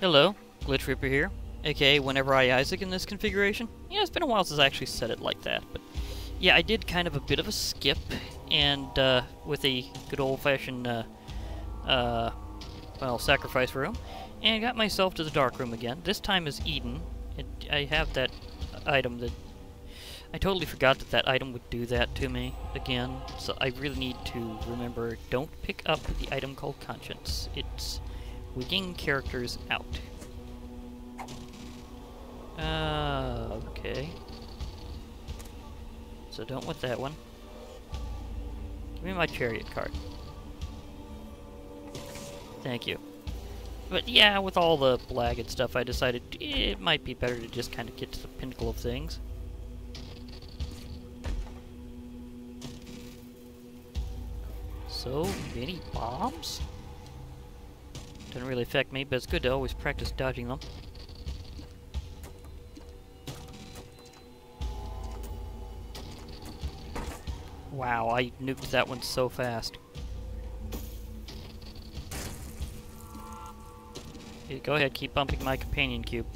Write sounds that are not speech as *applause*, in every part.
Hello, Glitch Reaper here, aka Whenever Eye Isaac in this configuration. Yeah, it's been a while since I actually said it like that, but yeah, I did kind of a bit of a skip, and uh, with a good old-fashioned, uh, uh, well, sacrifice room, and got myself to the dark room again. This time is Eden. It, I have that item that I totally forgot that that item would do that to me again, so I really need to remember, don't pick up the item called Conscience. It's wigging characters out. Uh, okay. So don't want that one. Give me my chariot card. Thank you. But yeah, with all the blag and stuff, I decided it might be better to just kind of get to the pinnacle of things. So many bombs? Doesn't really affect me, but it's good to always practice dodging them. Wow, I nuked that one so fast. go ahead, keep bumping my companion cube.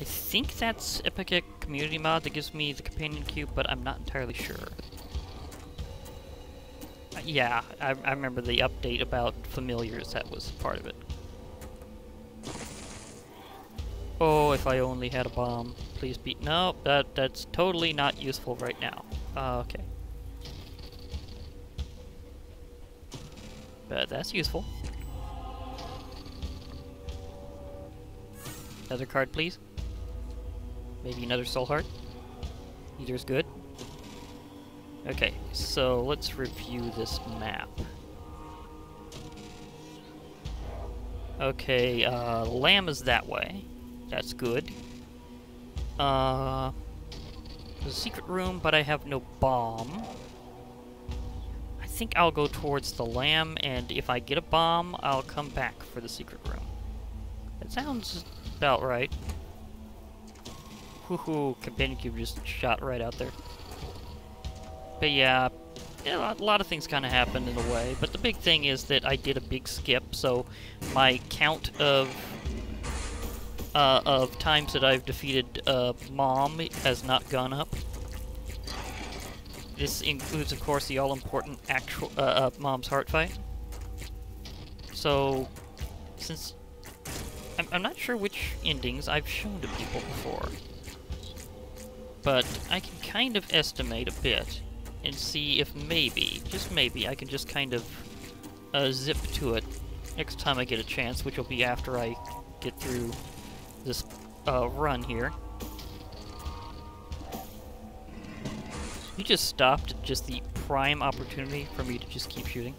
I think that's Epic Community Mod that gives me the companion cube, but I'm not entirely sure. Yeah, I, I remember the update about familiars, that was part of it. Oh, if I only had a bomb. Please be- no, that, that's totally not useful right now. Uh, okay. But that's useful. Another card, please. Maybe another soul heart. Either is good. Okay, so let's review this map. Okay, uh, lamb is that way. That's good. Uh, there's a secret room, but I have no bomb. I think I'll go towards the lamb, and if I get a bomb, I'll come back for the secret room. That sounds about right. Whoo-hoo, companion cube just shot right out there. But yeah, a lot of things kind of happened in a way. But the big thing is that I did a big skip, so my count of uh, of times that I've defeated uh, Mom has not gone up. This includes, of course, the all-important actual uh, uh Mom's Heart fight. So, since I'm, I'm not sure which endings I've shown to people before. But I can kind of estimate a bit and see if maybe, just maybe, I can just kind of uh, zip to it next time I get a chance, which will be after I get through this uh, run here. You just stopped just the prime opportunity for me to just keep shooting.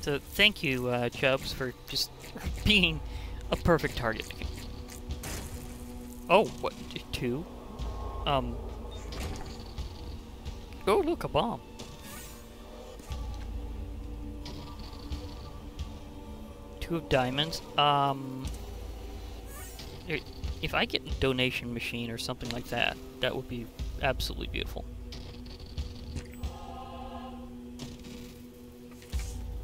So thank you, uh, Chubbs, for just *laughs* being a perfect target. Oh, what? Two? Um. Oh, look, a bomb. Two of diamonds. Um. If I get a donation machine or something like that, that would be absolutely beautiful.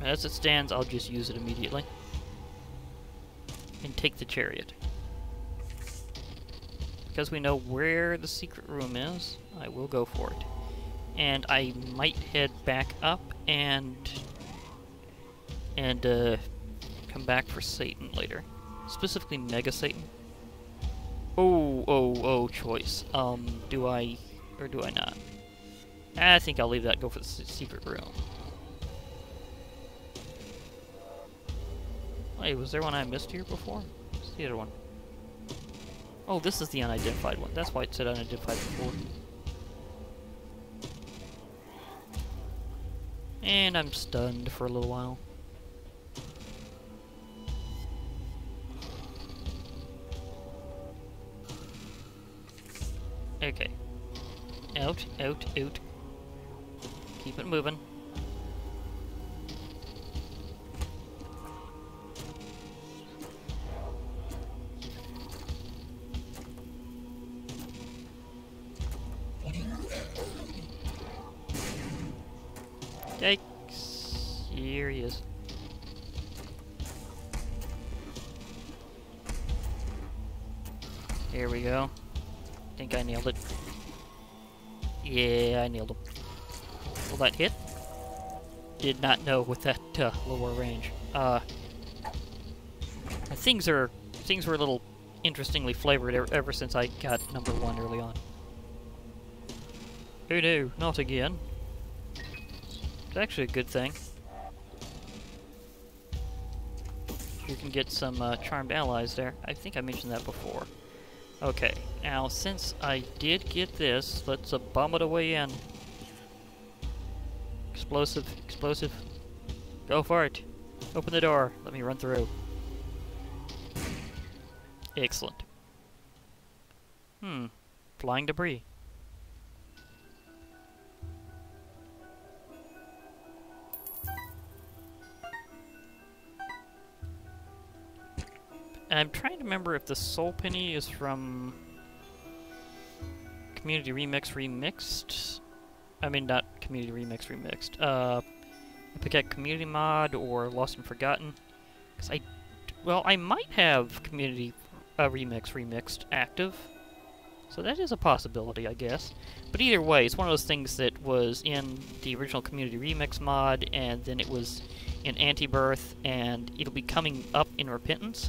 As it stands, I'll just use it immediately. And take the chariot. Because we know where the secret room is, I will go for it. And I might head back up and... and, uh, come back for Satan later. Specifically Mega Satan. Oh, oh, oh, choice. Um, do I... or do I not? I think I'll leave that go for the secret room. Wait, was there one I missed here before? What's the other one? Oh, this is the unidentified one. That's why it said unidentified before. And I'm stunned for a little while. Okay. Out, out, out. Keep it moving. That hit? Did not know with that uh, lower range. Uh, things are things were a little interestingly flavored ever, ever since I got number one early on. Oh no, not again. It's actually a good thing. You can get some uh, charmed allies there. I think I mentioned that before. Okay, now since I did get this, let's uh, bomb it away in. Explosive, explosive. Go for it. Open the door. Let me run through. Excellent. Hmm. Flying debris. I'm trying to remember if the Soul Penny is from Community Remix Remixed. I mean, not Community Remix Remixed. Uh, pick Epic Community Mod or Lost and Forgotten. Because I, well, I might have Community uh, Remix Remixed active. So that is a possibility, I guess. But either way, it's one of those things that was in the original Community Remix mod, and then it was in Antibirth, and it'll be coming up in Repentance.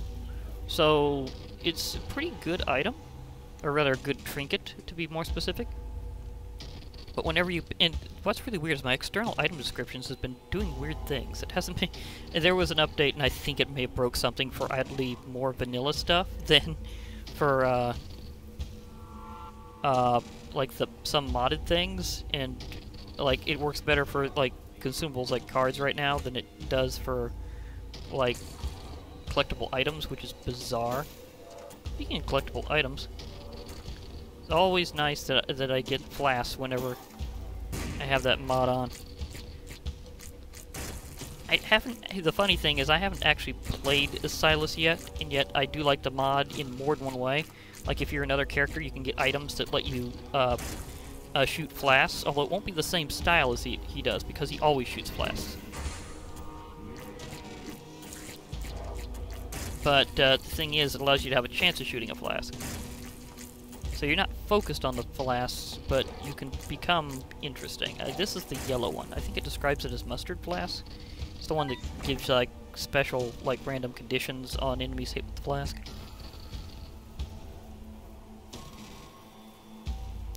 So it's a pretty good item, or rather a good trinket to be more specific. But whenever you and what's really weird is my external item descriptions has been doing weird things. It hasn't been. *laughs* There was an update, and I think it may have broke something for idly more vanilla stuff *laughs* than for uh, uh, like the some modded things, and like it works better for like consumables like cards right now than it does for like collectible items, which is bizarre. Speaking of collectible items, it's always nice that, that I get flasks whenever I have that mod on. I haven't, the funny thing is I haven't actually played as Silas yet, and yet I do like the mod in more than one way. Like if you're another character, you can get items that let you uh, uh, shoot flasks, although it won't be the same style as he, he does, because he always shoots flasks. But uh, the thing is, it allows you to have a chance of shooting a flask. So you're not focused on the flasks, but you can become interesting. Uh, this is the yellow one. I think it describes it as mustard flask. It's the one that gives like special, like random conditions on enemies hit with the flask.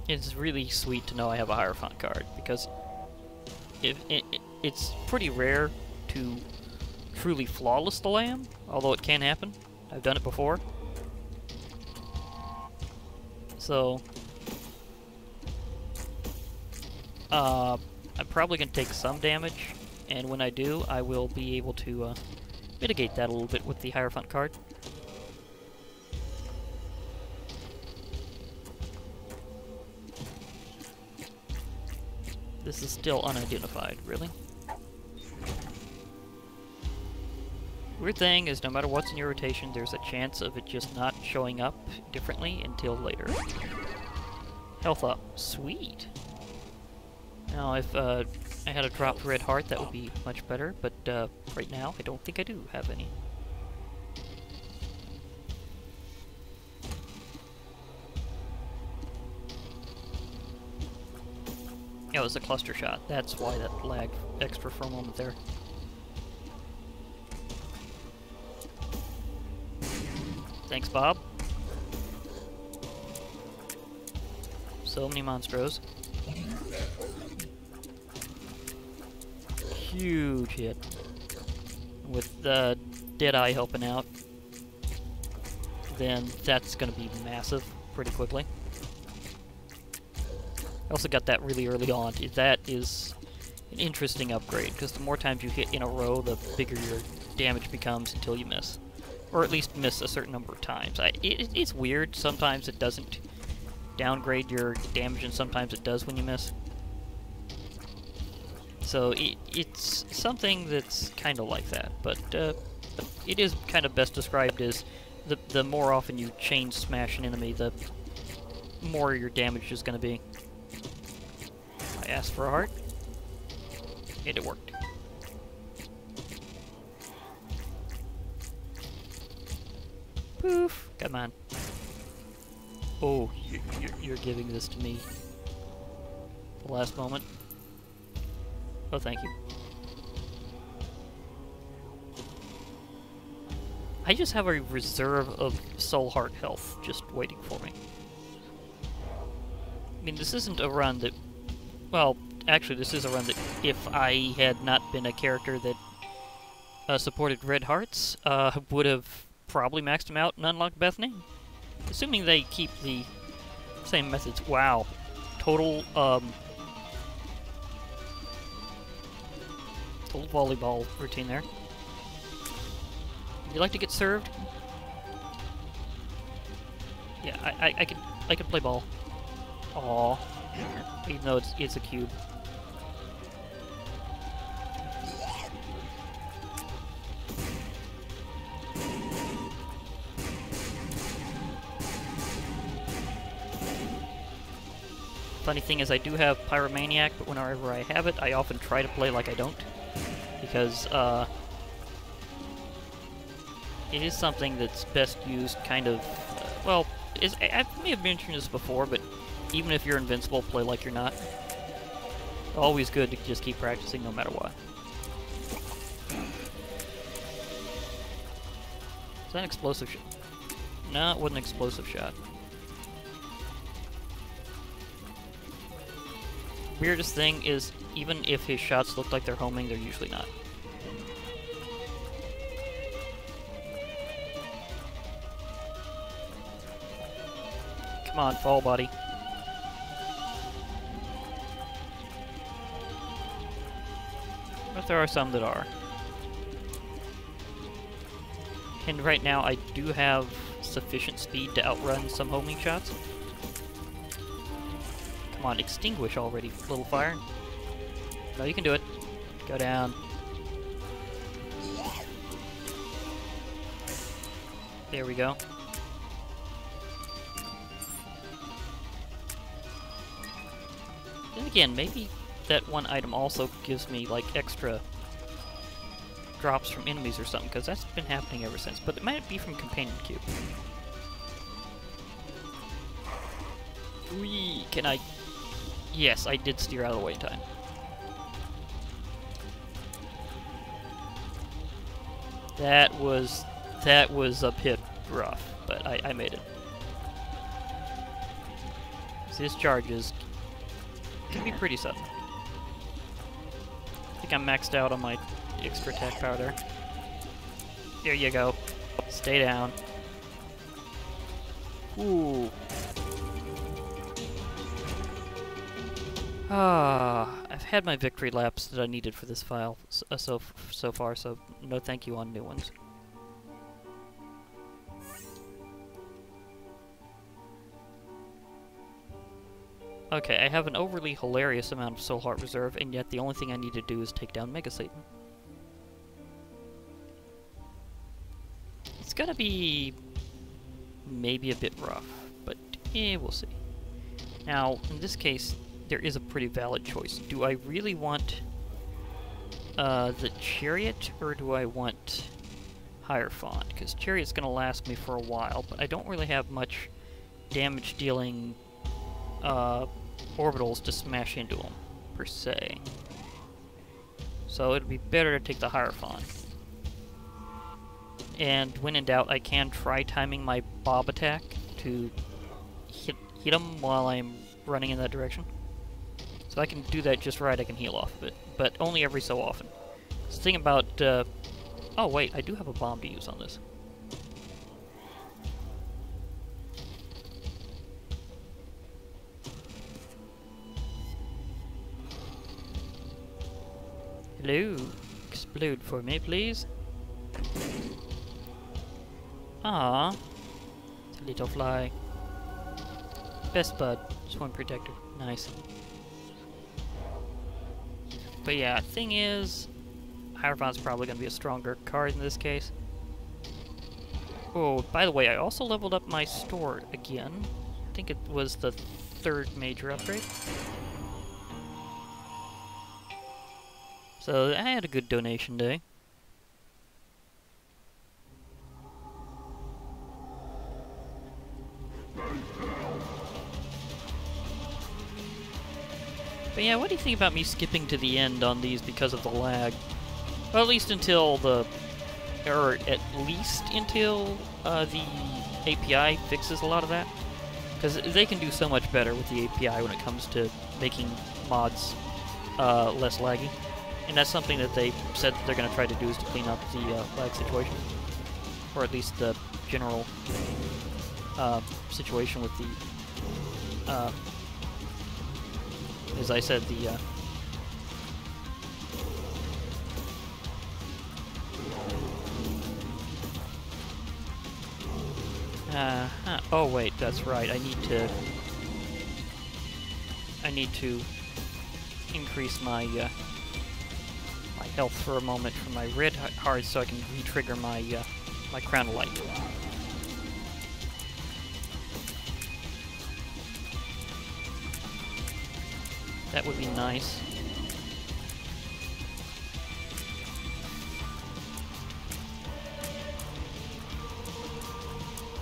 It's really sweet to know I have a Hierophant card, because it, it, it's pretty rare to truly flawless the lamb, although it can happen. I've done it before. So, uh, I'm probably going to take some damage, and when I do, I will be able to uh, mitigate that a little bit with the Hierophant card. This is still unidentified, really? Weird thing is, no matter what's in your rotation, there's a chance of it just not showing up differently until later. Health up. Sweet. Now, if uh, I had a dropped red heart, that would be much better, but uh, right now, I don't think I do have any. That was a cluster shot. That's why that lagged extra for a moment there. Thanks, Bob. So many monstros. Huge hit. With the Deadeye helping out, then that's going to be massive pretty quickly. I also got that really early on. That is an interesting upgrade, because the more times you hit in a row, the bigger your damage becomes until you miss or at least miss a certain number of times. I, it, it's weird. Sometimes it doesn't downgrade your damage, and sometimes it does when you miss. So it, it's something that's kind of like that, but uh, it is kind of best described as the, the more often you chain smash an enemy, the more your damage is going to be. I asked for a heart, and it worked. Oof. Come on. Oh, you're, you're, giving this to me. The last moment. Oh, thank you. I just have a reserve of soul heart health just waiting for me. I mean, this isn't a run that... Well, actually, this is a run that if I had not been a character that uh, supported red hearts, uh, would have probably maxed them out and unlocked Bethany. Assuming they keep the same methods. Wow. Total, um... Total volleyball routine there. You like to get served? Yeah, I, I, I I could play ball. Aw. Even though it's it's a cube. Funny thing is I do have Pyromaniac, but whenever I have it, I often try to play like I don't. Because, uh, it is something that's best used kind of, uh, well, is, I, I may have mentioned this before, but even if you're invincible, play like you're not. Always good to just keep practicing no matter what. Is that an explosive shot? No, it wasn't an explosive shot. Weirdest thing is, even if his shots look like they're homing, they're usually not. Come on, fall buddy. But there are some that are. And right now I do have sufficient speed to outrun some homing shots. Come on, extinguish already, little fire. No, you can do it. Go down. There we go. Then again, maybe that one item also gives me, like, extra drops from enemies or something, because that's been happening ever since. But it might be from Companion Cube. Whee! Can I... Yes, I did steer out of the way in time. That was... That was a bit rough, but I, I made it. So this charges can be pretty sudden. I think I'm maxed out on my extra attack power there. There you go. Stay down. Ooh. Ah, I've had my victory laps that I needed for this file so uh, so, so far, so no thank you on new ones. Okay, I have an overly hilarious amount of Soul Heart Reserve, and yet the only thing I need to do is take down Mega Satan. It's gonna be maybe a bit rough, but eh, we'll see. Now, in this case, there is a pretty valid choice. Do I really want uh, the Chariot, or do I want Hierophant? Because Chariot's gonna last me for a while, but I don't really have much damage dealing uh, orbitals to smash into them, per se. So it'd be better to take the Hierophant. And when in doubt, I can try timing my Bob attack to hit, hit him while I'm running in that direction. So I can do that just right, I can heal off of it. But only every so often. The thing about... Uh, oh wait, I do have a bomb to use on this. Hello. Explode for me, please. Ah, It's a little fly. Best bud. Swarm protector. Nice. But yeah, thing is, Hierophant's probably going to be a stronger card in this case. Oh, by the way, I also leveled up my store again. I think it was the third major upgrade. So I had a good donation day. Yeah, what do you think about me skipping to the end on these because of the lag? Well, at least until the... Or at least until uh, the API fixes a lot of that. Because they can do so much better with the API when it comes to making mods uh, less laggy. And that's something that they said that they're going to try to do is to clean up the uh, lag situation. Or at least the general uh, situation with the, uh, as I said, the uh, Uh. Oh wait, that's right. I need to. I need to increase my uh, my health for a moment from my red heart so I can re-trigger my uh, my crown of light. That would be nice.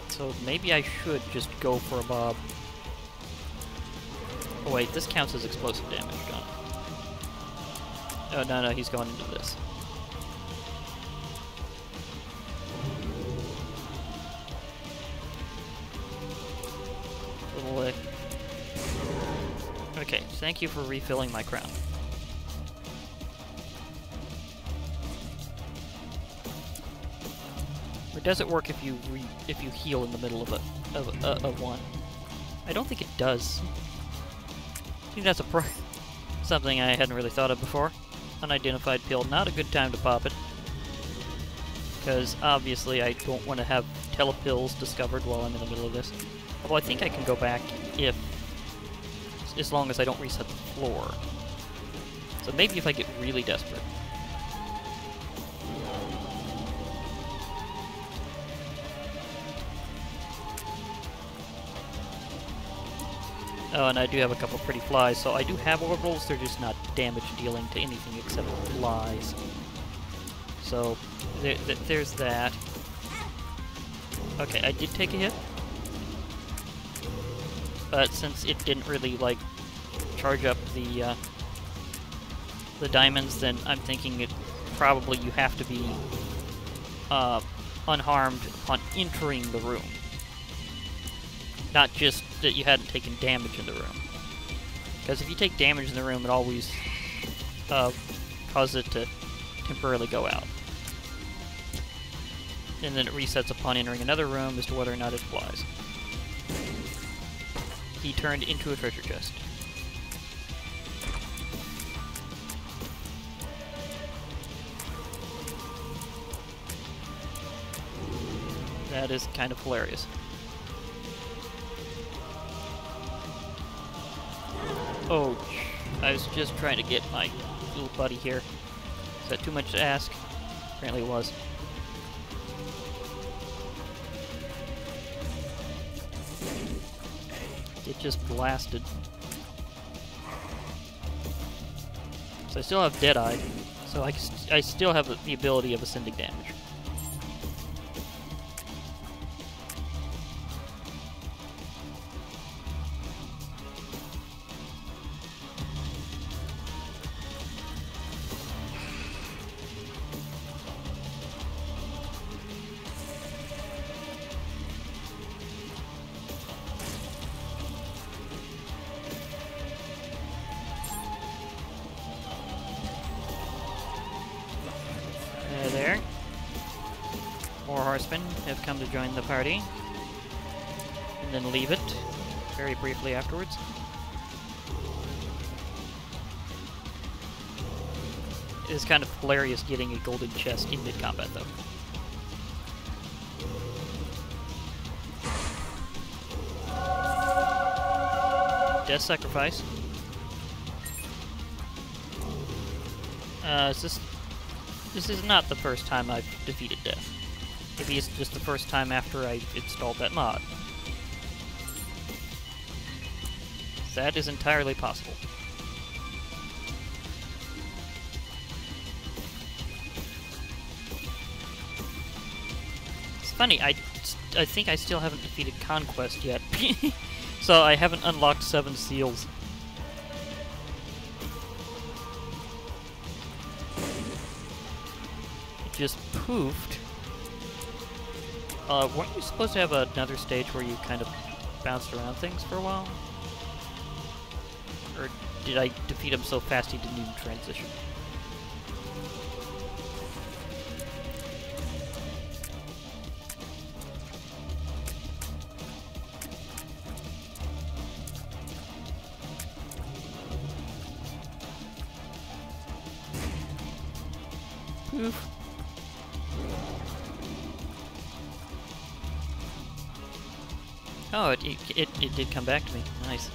So maybe I should just go for a bob. Oh wait, this counts as explosive damage, it? Oh no, no, he's going into this. Thank you for refilling my crown. Or does it work if you if you heal in the middle of a of, a, of one? I don't think it does. I think that's a *laughs* something I hadn't really thought of before. Unidentified pill, not a good time to pop it. Because obviously I don't want to have telepills discovered while I'm in the middle of this. Although I think I can go back if as long as I don't reset the floor. So maybe if I get really desperate. Oh, and I do have a couple pretty flies, so I do have orbitals, they're just not damage dealing to anything except flies. So, there, th there's that. Okay, I did take a hit. But since it didn't really, like, charge up the, uh, the diamonds, then I'm thinking it probably you have to be uh, unharmed upon entering the room not just that you hadn't taken damage in the room. Because if you take damage in the room, it always uh, causes it to temporarily go out. And then it resets upon entering another room as to whether or not it flies. He turned into a treasure chest. That is kind of hilarious. Oh, I was just trying to get my little buddy here. Is that too much to ask? Apparently it was. It just blasted. So I still have Deadeye, so I, I still have the ability of ascending damage. Join the party. And then leave it very briefly afterwards. It is kind of hilarious getting a golden chest in mid-combat, though. Death Sacrifice. Uh, is this... This is not the first time I've defeated Death. Maybe it's just the first time after I installed that mod. That is entirely possible. It's funny, I, I think I still haven't defeated Conquest yet. *laughs* so I haven't unlocked Seven Seals. It just poofed uh, weren't you supposed to have another stage where you kind of bounced around things for a while? Or did I defeat him so fast he didn't even transition? It, it, did come back to me. Nice.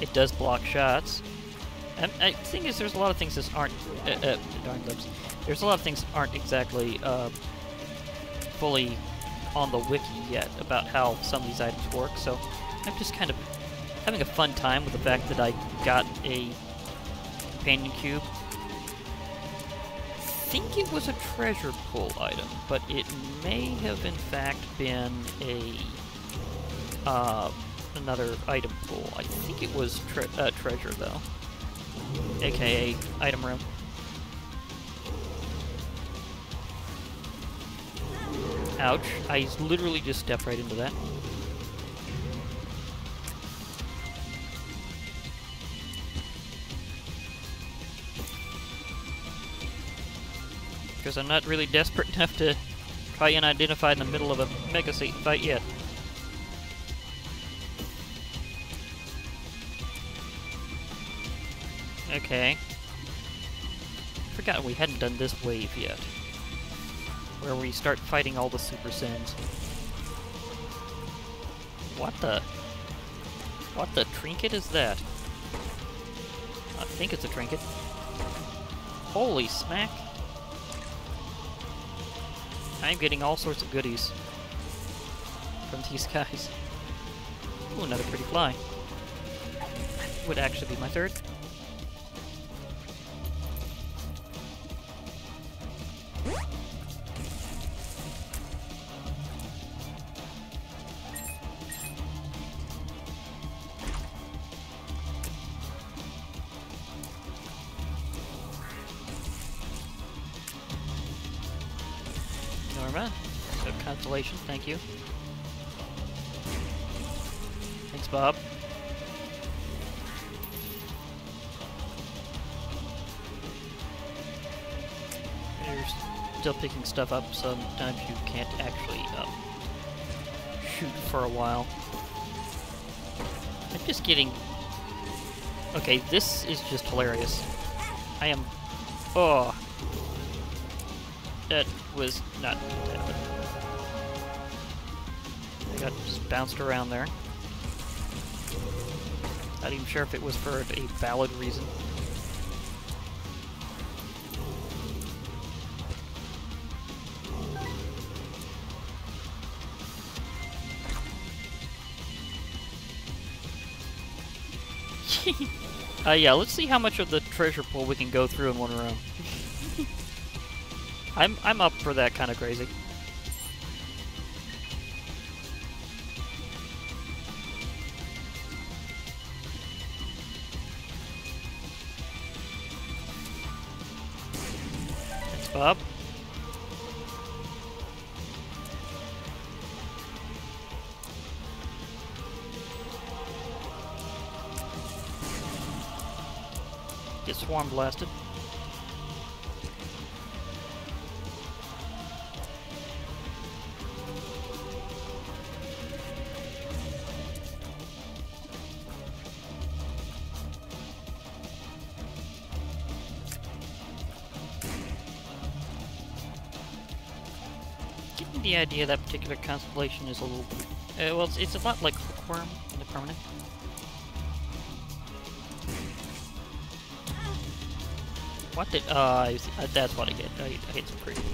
It does block shots. And thing is, there's a lot of things that aren't... Uh, uh, darn lips. There's a lot of things that aren't exactly uh, fully on the wiki yet about how some of these items work, so I'm just kind of having a fun time with the fact that I got a companion cube think it was a treasure pool item, but it may have in fact been a uh, another item pool. I think it was tre uh, treasure though, aka item room. Ouch! I literally just stepped right into that. Because I'm not really desperate *laughs* enough to try and identify in the middle of a Mega Satan fight yet. Okay. Forgot we hadn't done this wave yet. Where we start fighting all the Super Saiyans. What the? What the trinket is that? I think it's a trinket. Holy smack. I'm getting all sorts of goodies from these *laughs* guys. Ooh, another pretty fly. Would actually be my third. So consolation, thank you. Thanks, Bob. You're still picking stuff up, sometimes you can't actually um, shoot for a while. I'm just getting... Okay, this is just hilarious. I am... Oh, that was not intended. I got just bounced around there. Not even sure if it was for a valid reason. *laughs* uh, yeah, let's see how much of the treasure pool we can go through in one room. *laughs* I'm I'm up for that kind of crazy. Thanks, Bob. Get swarm blasted. Idea that particular constellation is a little... Uh, well, it's, it's a lot like Hookworm in the Permanent. What did... Uh, see, uh, that's what I get. I, I hit some creep. In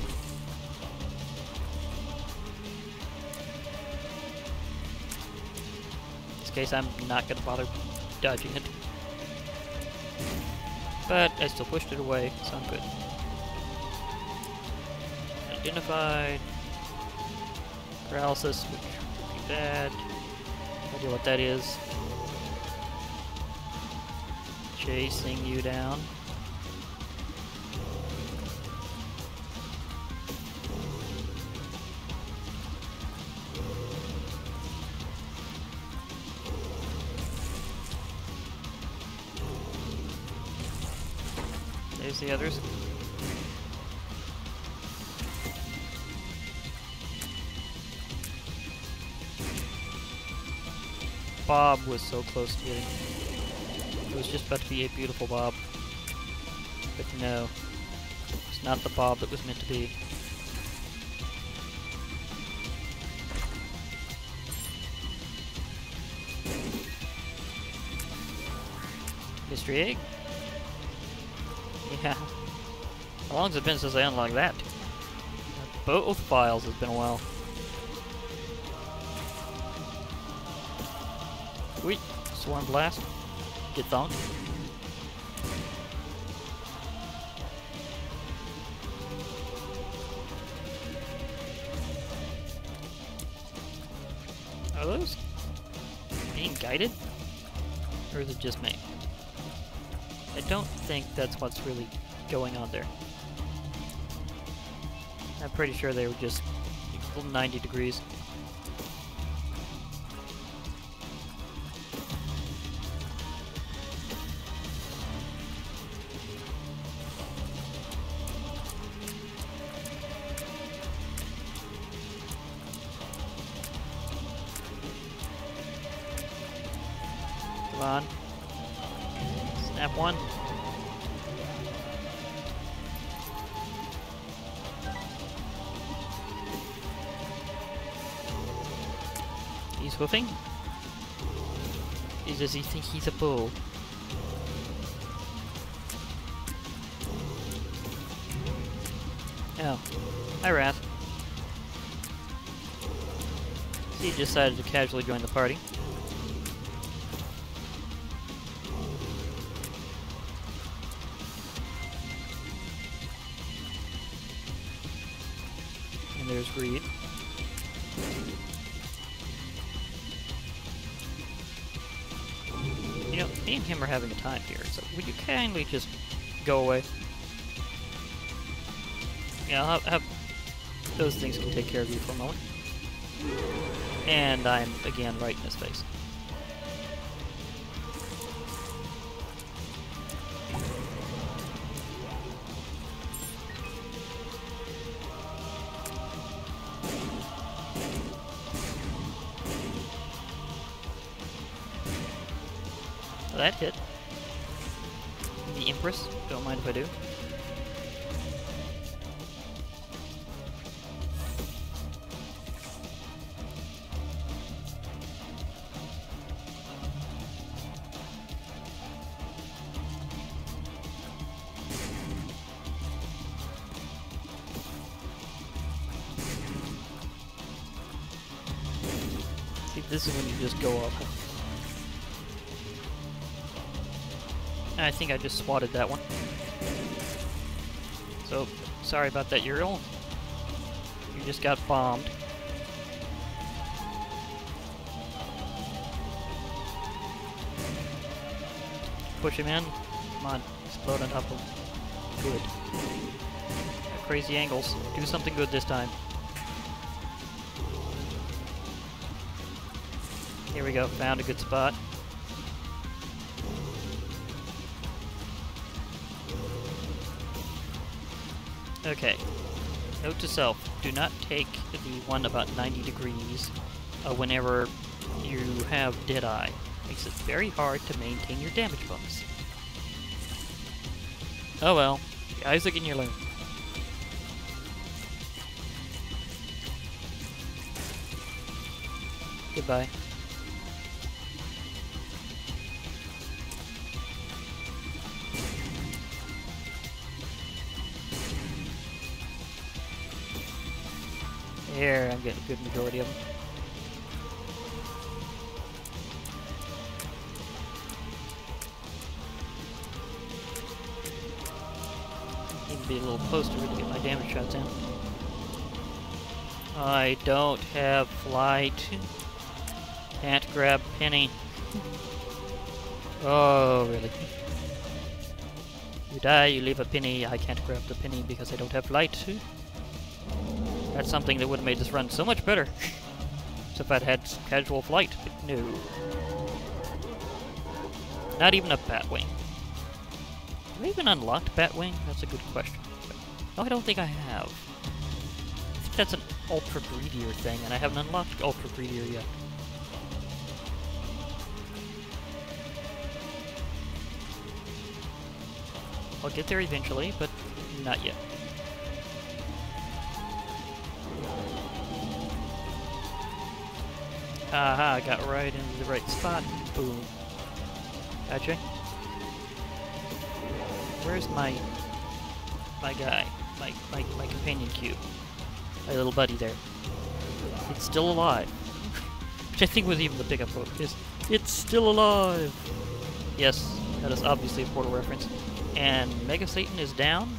this case, I'm not going to bother dodging it. But I still pushed it away, so I'm good. Identified. Paralysis, which would be bad. No idea what that is. Chasing you down. So close to getting. It was just about to be a beautiful Bob. But no. It's not the Bob that was meant to be. Mystery egg? Yeah. How long has it been since I unlocked that? Both files has been a while. Swarm Blast. Get thunked. Are those being guided? Or is it just me? I don't think that's what's really going on there. I'm pretty sure they were just 90 degrees. Come on. Snap one. He's hoofing. Or does he think he's a bull? Oh. Hi, Wrath. He decided to casually join the party. Having a time here, so would you kindly just go away? Yeah, I'll have, have those things can take care of you for a moment. And I'm again right in his face. That hit. The Empress, don't mind if I do. Think I just swatted that one. So, sorry about that, Uriel. You just got bombed. Push him in. Come on, explode on top of him. Good. Crazy angles. Do something good this time. Here we go, found a good spot. Okay. Note to self, do not take the one about 90 degrees uh, whenever you have Deadeye. Makes it very hard to maintain your damage bonus. Oh well, Isaac and your learn. Goodbye. Here, I'm getting a good majority of them. Need to be a little closer to get my damage shots in. I don't have flight. Can't grab Penny. Oh, really? You die, you leave a penny. I can't grab the penny because I don't have light. That's something that would have made this run so much better. if I'd had casual flight, but no. Not even a Batwing. Have I even unlocked Batwing? That's a good question. No, I don't think I have. I think that's an Ultra Greedier thing, and I haven't unlocked Ultra Greedier yet. I'll get there eventually, but not yet. Aha, I got right into the right spot. Boom. Gotcha. Where's my my guy? My my my companion cube. My little buddy there. It's still alive. *laughs* Which I think was even the pickup quote It's still alive! Yes, that is obviously a Portal reference. And Mega Satan is down.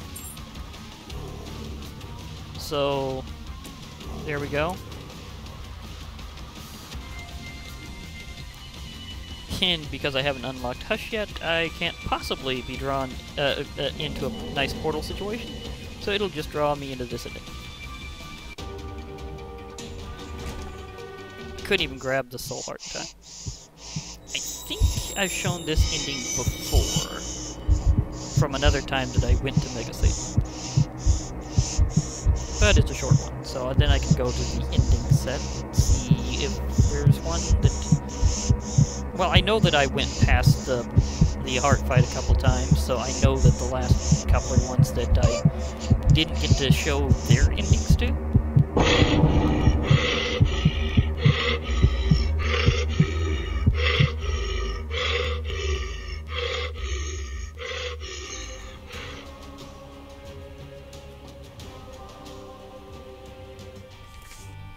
So there we go. And because I haven't unlocked Hush yet, I can't possibly be drawn uh, uh, into a nice portal situation. So it'll just draw me into this ending. Couldn't even grab the Soul Heart in time. I think I've shown this ending before. From another time that I went to Mega Satan. But it's a short one, so then I can go to the ending set, see if there's one that... Well, I know that I went past the the heart fight a couple times, so I know that the last couple of ones that I didn't get to show their endings to.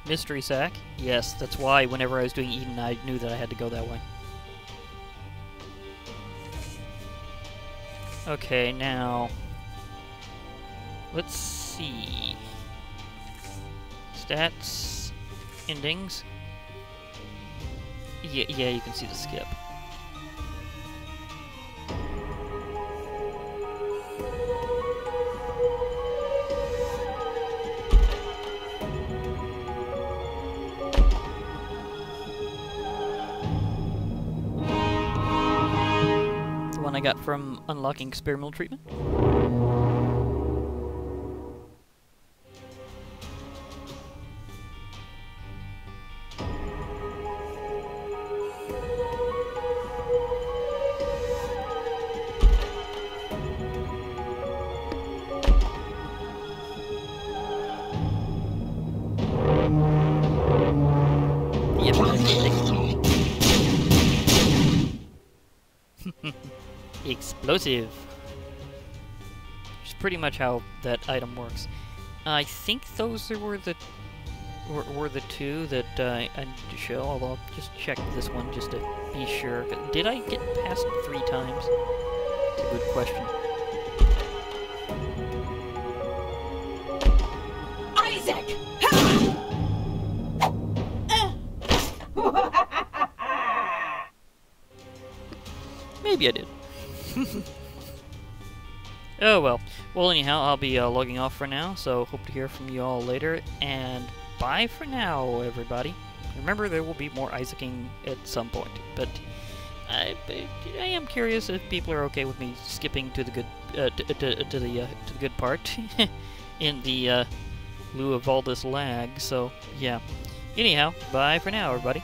Mystery Sack. Yes, that's why whenever I was doing Eden, I knew that I had to go that way. Okay, now... Let's see... Stats... Endings... Yeah, yeah, you can see the skip. From unlocking experimental treatment. Explosive. Which is pretty much how that item works. I think those were the were, were the two that uh, I need to show, although I'll just check this one just to be sure. Did I get past three times? It's a good question. Isaac! *laughs* Maybe I did. *laughs* oh well. Well, anyhow, I'll be uh, logging off for now, so hope to hear from you all later, and bye for now, everybody. Remember, there will be more Isaacing at some point, but I, I am curious if people are okay with me skipping to the good uh, to, to, to the uh, to the good part *laughs* in the uh, lieu of all this lag. So yeah. Anyhow, bye for now, everybody.